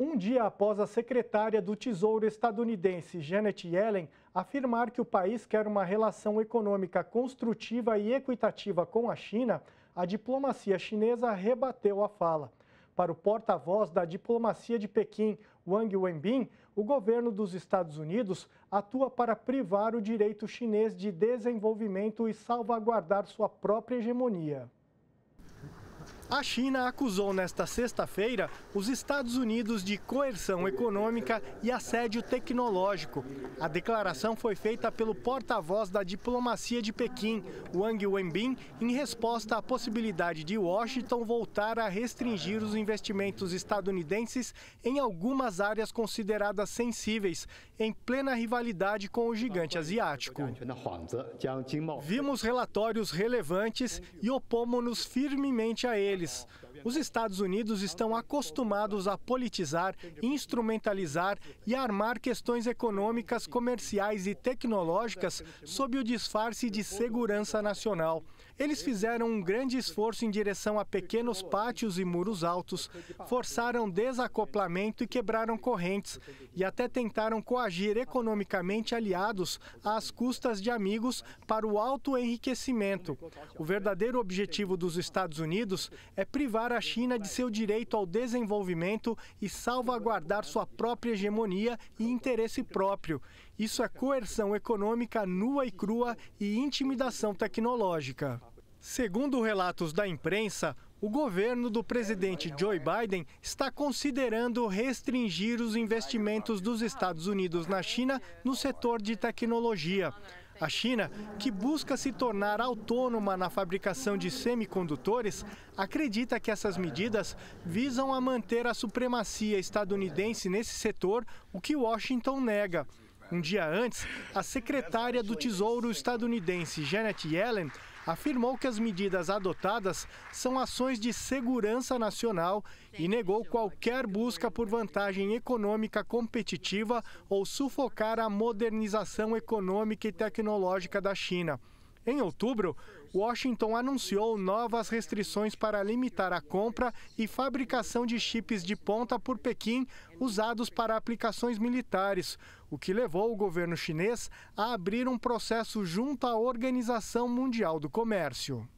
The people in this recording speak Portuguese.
Um dia após a secretária do Tesouro estadunidense, Janet Yellen, afirmar que o país quer uma relação econômica construtiva e equitativa com a China, a diplomacia chinesa rebateu a fala. Para o porta-voz da diplomacia de Pequim, Wang Wenbin, o governo dos Estados Unidos atua para privar o direito chinês de desenvolvimento e salvaguardar sua própria hegemonia. A China acusou nesta sexta-feira os Estados Unidos de coerção econômica e assédio tecnológico. A declaração foi feita pelo porta-voz da diplomacia de Pequim, Wang Wenbin, em resposta à possibilidade de Washington voltar a restringir os investimentos estadunidenses em algumas áreas consideradas sensíveis, em plena rivalidade com o gigante asiático. Vimos relatórios relevantes e opomos-nos firmemente a eles. Os Estados Unidos estão acostumados a politizar, instrumentalizar e armar questões econômicas, comerciais e tecnológicas sob o disfarce de segurança nacional. Eles fizeram um grande esforço em direção a pequenos pátios e muros altos, forçaram desacoplamento e quebraram correntes, e até tentaram coagir economicamente aliados às custas de amigos para o autoenriquecimento. O verdadeiro objetivo dos Estados Unidos é privar a China de seu direito ao desenvolvimento e salvaguardar sua própria hegemonia e interesse próprio. Isso é coerção econômica nua e crua e intimidação tecnológica. Segundo relatos da imprensa, o governo do presidente Joe Biden está considerando restringir os investimentos dos Estados Unidos na China no setor de tecnologia. A China, que busca se tornar autônoma na fabricação de semicondutores, acredita que essas medidas visam a manter a supremacia estadunidense nesse setor, o que Washington nega. Um dia antes, a secretária do Tesouro estadunidense, Janet Yellen, afirmou que as medidas adotadas são ações de segurança nacional e negou qualquer busca por vantagem econômica competitiva ou sufocar a modernização econômica e tecnológica da China. Em outubro, Washington anunciou novas restrições para limitar a compra e fabricação de chips de ponta por Pequim usados para aplicações militares, o que levou o governo chinês a abrir um processo junto à Organização Mundial do Comércio.